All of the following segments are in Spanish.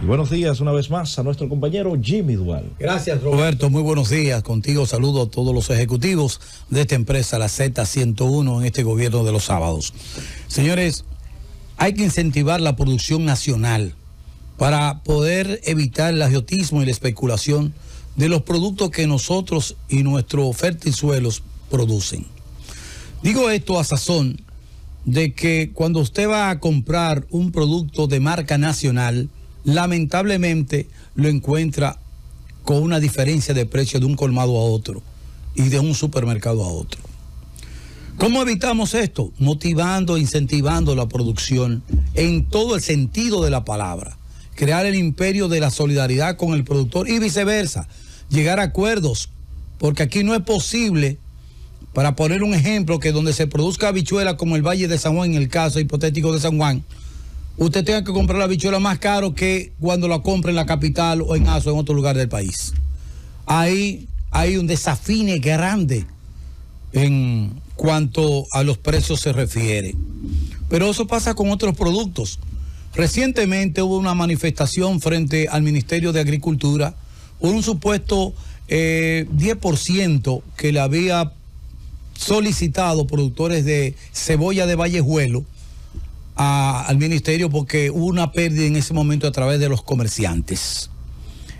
Y buenos días una vez más a nuestro compañero Jimmy Dual. Gracias, Roberto. Muy buenos días. Contigo saludo a todos los ejecutivos de esta empresa, la Z101, en este gobierno de los sábados. Señores, hay que incentivar la producción nacional para poder evitar el agiotismo y la especulación de los productos que nosotros y nuestro oferta y suelos producen. Digo esto a sazón de que cuando usted va a comprar un producto de marca nacional, lamentablemente lo encuentra con una diferencia de precio de un colmado a otro y de un supermercado a otro. ¿Cómo evitamos esto? Motivando, incentivando la producción en todo el sentido de la palabra. Crear el imperio de la solidaridad con el productor y viceversa. Llegar a acuerdos, porque aquí no es posible, para poner un ejemplo, que donde se produzca habichuela como el Valle de San Juan, en el caso hipotético de San Juan, usted tenga que comprar la habichuela más caro que cuando la compre en la capital o en Aso, en otro lugar del país. Ahí hay un desafine grande en cuanto a los precios se refiere. Pero eso pasa con otros productos. Recientemente hubo una manifestación frente al Ministerio de Agricultura por un supuesto 10% eh, que le había solicitado productores de cebolla de Vallejuelo al ministerio porque hubo una pérdida en ese momento a través de los comerciantes.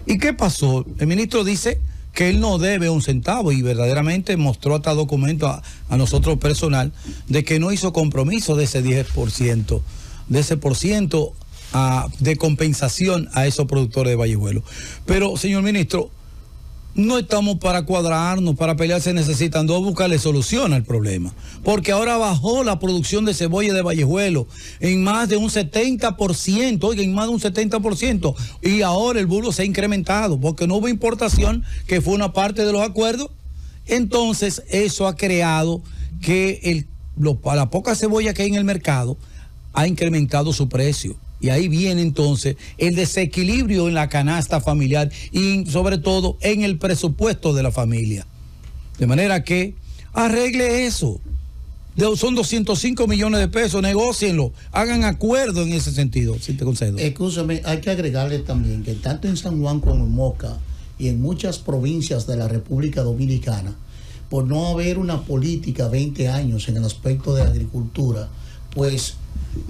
¿Y qué pasó? El ministro dice que él no debe un centavo y verdaderamente mostró hasta documento a, nosotros personal de que no hizo compromiso de ese 10%, de ese por ciento de compensación a esos productores de Vallejuelo. Pero, señor ministro, no estamos para cuadrarnos, para pelear se necesitan dos, buscarle solución al problema. Porque ahora bajó la producción de cebolla de Vallejuelo en más de un 70%, oiga, en más de un 70%. Y ahora el bulbo se ha incrementado porque no hubo importación, que fue una parte de los acuerdos. Entonces, eso ha creado que el, la poca cebolla que hay en el mercado ha incrementado su precio. Y ahí viene entonces el desequilibrio en la canasta familiar y sobre todo en el presupuesto de la familia. De manera que arregle eso. Son 205 millones de pesos, negocienlo, hagan acuerdo en ese sentido, si te concedo. Escúchame, hay que agregarle también que tanto en San Juan como en Moca y en muchas provincias de la República Dominicana, por no haber una política 20 años en el aspecto de agricultura, pues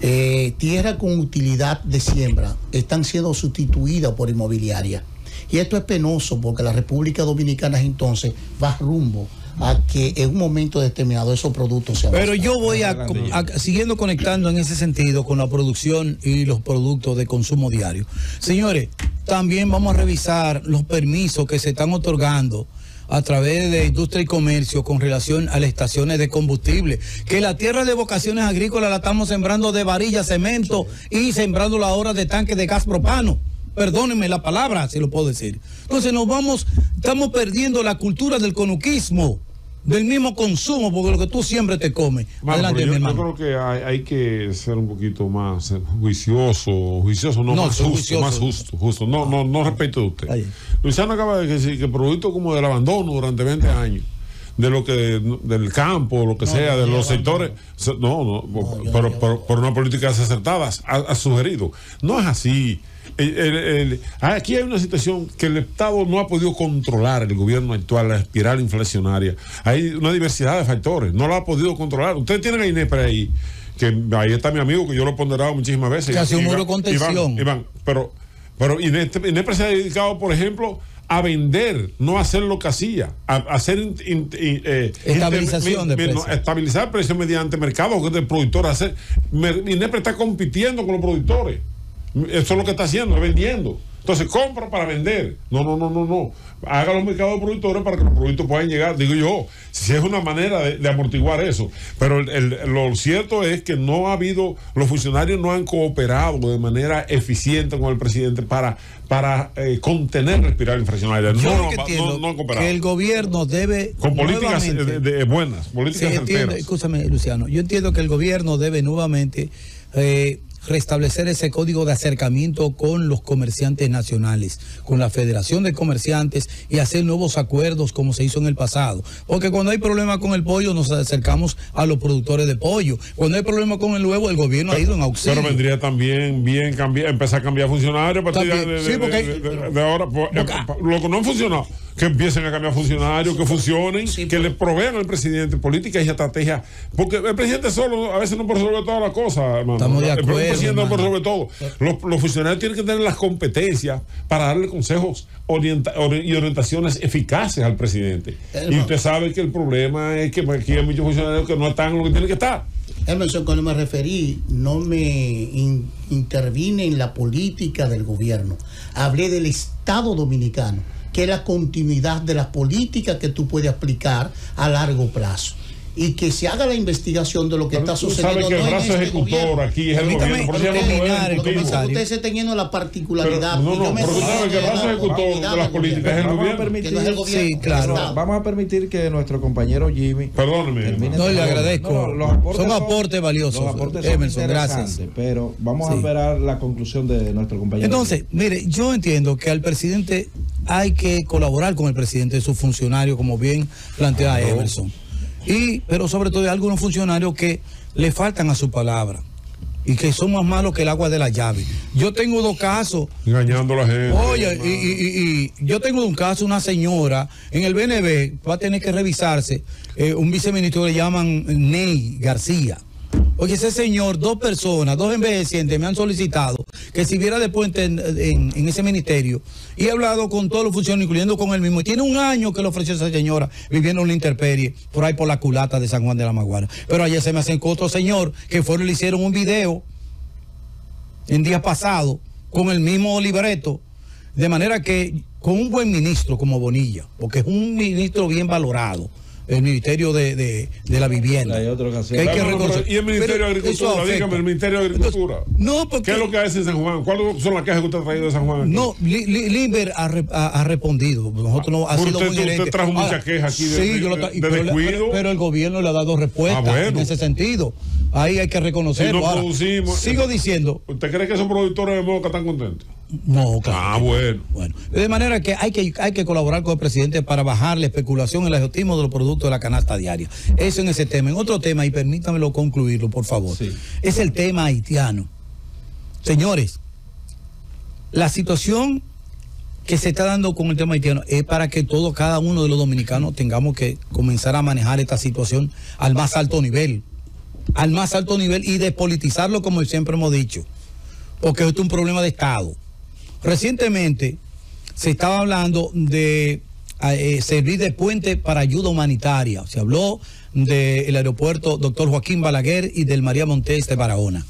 eh, tierra con utilidad de siembra están siendo sustituidas por inmobiliaria. Y esto es penoso porque la República Dominicana entonces va rumbo a que en un momento determinado esos productos sean. Pero yo voy a, siguiendo conectando en ese sentido con la producción y los productos de consumo diario. Señores, también vamos a revisar los permisos que se están otorgando a través de industria y comercio con relación a las estaciones de combustible. Que la tierra de vocaciones agrícolas la estamos sembrando de varilla, cemento y sembrando la hora de tanque de gas propano. Perdónenme la palabra, si lo puedo decir. Entonces nos vamos, estamos perdiendo la cultura del conuquismo del mismo consumo, porque lo que tú siempre te comes. Adelante, yo, creo que hay, que ser un poquito más juicioso, juicioso, no, más justo, más justo, justo. No, no, no respeto de usted. Luisano acaba de decir que producto como del abandono durante 20 años de lo que del campo, lo que sea, de los sectores, no, no, por, una política acertada ha sugerido. No es así aquí hay una situación que el Estado no ha podido controlar, el gobierno actual, la espiral inflacionaria. Hay una diversidad de factores, no lo ha podido controlar. Ustedes tienen a INEPRE ahí, que ahí está mi amigo, que yo lo he ponderado muchísimas veces. Que hace un muro contención. pero, pero INEPRE se ha dedicado, por ejemplo, a vender, no a hacer lo que hacía, a, hacer eh, estabilización de precios. estabilizar precios mediante mercado que el productor hacer. INEPRE está compitiendo con los productores. Eso es lo que está haciendo, es vendiendo. Entonces compra para vender. No, no, no, no, no. Haga los mercados de productores para que los productos puedan llegar. Digo yo, si es una manera de, amortiguar eso. Pero lo cierto es que no ha habido, los funcionarios no han cooperado de manera eficiente con el presidente para, para eh, contener la espiral inflacionaria. no, no, no, han cooperado. Que el gobierno debe. Con políticas de, buenas, políticas Escúchame, Luciano. Yo entiendo que el gobierno debe nuevamente eh, restablecer ese código de acercamiento con los comerciantes nacionales, con la Federación de Comerciantes y hacer nuevos acuerdos como se hizo en el pasado. Porque cuando hay problemas con el pollo nos acercamos a los productores de pollo. Cuando hay problemas con el huevo, el gobierno ha ido en auxilio. Pero vendría también bien cambiar, empezar a cambiar funcionarios a partir de, sí, porque, de, ahora. Pues, eh, lo que no ha funcionado que empiecen a cambiar funcionarios, que funcionen, que le provean al presidente políticas y estrategias. Porque el presidente solo a veces no resolver todas las cosas, hermano. Estamos de acuerdo, el presidente no resolver todo. Los, funcionarios tienen que tener las competencias para darle consejos y orientaciones eficaces al presidente. y usted sabe que el problema es que aquí hay muchos funcionarios que no están en lo que tienen que estar. Emerson, cuando me referí, no me intervine en la política del gobierno. Hablé del Estado dominicano que es la continuidad de las políticas que tú puedes aplicar a largo plazo y que se haga la investigación de lo que está sucediendo. Sabes que el brazo este ejecutor aquí es el gobierno. Por eso no ustedes se teniendo la particularidad. no, no, pero tú sabes que el brazo ejecutor de las políticas es el gobierno. Sí, claro. Vamos a permitir que nuestro compañero Jimmy. Perdóneme. No, le agradezco. son aportes valiosos. Los aportes Emerson, gracias. Pero vamos a esperar la conclusión de nuestro compañero. Entonces, mire, yo entiendo que al presidente hay que colaborar con el presidente de sus funcionarios, como bien plantea Emerson. Y, pero sobre todo hay algunos funcionarios que le faltan a su palabra y que son más malos que el agua de la llave. Yo tengo dos casos. Engañando a la gente. Oye, y, yo tengo un caso, una señora en el BNB va a tener que revisarse, eh, un viceministro que le llaman Ney García. Oye, ese señor, dos personas, dos envejecientes me han solicitado que si viera después en, ese ministerio y he hablado con todos los funcionarios, incluyendo con él mismo. Y tiene un año que le ofreció esa señora viviendo en la interperie por ahí por la culata de San Juan de la Maguana. Pero ayer se me acercó otro señor que fueron le hicieron un video en días pasados con el mismo libreto. De manera que con un buen ministro como Bonilla, porque es un ministro bien valorado el Ministerio de, de, de la Vivienda. Hay otra ocasión. Hay que reconocer. y el Ministerio de Agricultura, dígame, el Ministerio de Agricultura. no, porque, ¿Qué es lo que hace en San Juan? ¿Cuáles son las quejas que usted ha traído de San Juan? No, Limber ha, ha, respondido. Nosotros no ha sido usted, muy usted trajo muchas quejas aquí de, sí, yo lo de, pero, descuido. Pero, el gobierno le ha dado respuesta ah, bueno. en ese sentido. Ahí hay que reconocerlo. Si no producimos, sigo diciendo. ¿Usted cree que esos productores de moca están contentos? No, claro. Ah, bueno. Bueno, de manera que hay que hay que colaborar con el presidente para bajar la especulación el agotismo de los productos de la canasta diaria. Eso en ese tema. En otro tema, y permítamelo concluirlo, por favor, es el tema haitiano. Señores, la situación que se está dando con el tema haitiano es para que todos, cada uno de los dominicanos tengamos que comenzar a manejar esta situación al más alto nivel. Al más alto nivel y despolitizarlo, como siempre hemos dicho. Porque esto es un problema de Estado. Recientemente se estaba hablando de eh, servir de puente para ayuda humanitaria. Se habló del aeropuerto Doctor Joaquín Balaguer y del María Montes de Barahona.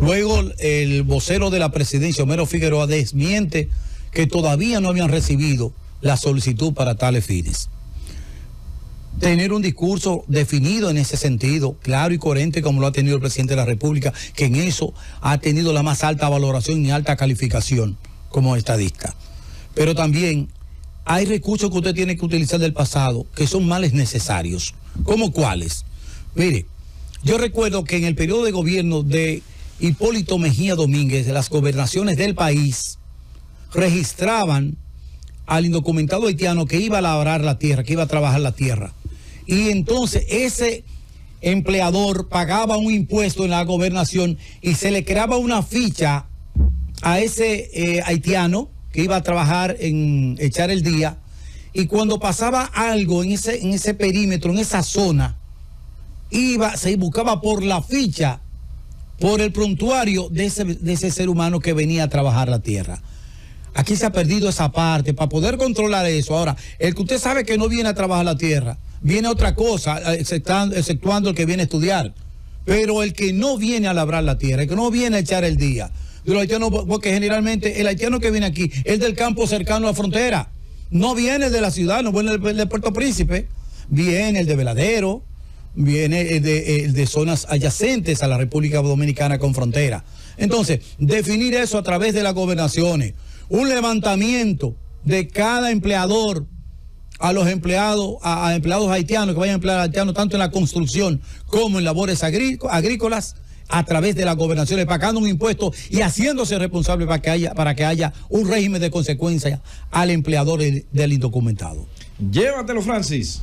Luego el vocero de la presidencia, Homero Figueroa, desmiente que todavía no habían recibido la solicitud para tales fines. Tener un discurso definido en ese sentido, claro y coherente como lo ha tenido el presidente de la República, que en eso ha tenido la más alta valoración y alta calificación como estadista. Pero también hay recursos que usted tiene que utilizar del pasado que son males necesarios. ¿Cómo cuáles? Mire, yo recuerdo que en el periodo de gobierno de Hipólito Mejía Domínguez, las gobernaciones del país registraban al indocumentado haitiano que iba a labrar la tierra, que iba a trabajar la tierra. Y entonces ese empleador pagaba un impuesto en la gobernación y se le creaba una ficha a ese eh, haitiano que iba a trabajar en echar el día y cuando pasaba algo en ese, en ese perímetro, en esa zona, iba, se buscaba por la ficha, por el prontuario de ese, de ese ser humano que venía a trabajar la tierra. Aquí se ha perdido esa parte para poder controlar eso. Ahora, el que usted sabe que no viene a trabajar la tierra, viene otra cosa, exceptuando, exceptuando el que viene a estudiar. Pero el que no viene a labrar la tierra, el que no viene a echar el día, de los haitianos, porque generalmente el haitiano que viene aquí es del campo cercano a la frontera. No viene de la ciudad, no viene de Puerto Príncipe, viene el de Veladero, viene el de, de zonas adyacentes a la República Dominicana con frontera. Entonces, definir eso a través de las gobernaciones, un levantamiento de cada empleador a los empleados, a, empleados haitianos que vayan a emplear haitianos tanto en la construcción como en labores agrícolas a través de las gobernaciones, pagando un impuesto y haciéndose responsable para que haya, para que haya un régimen de consecuencia al empleador del indocumentado. Llévatelo, Francis.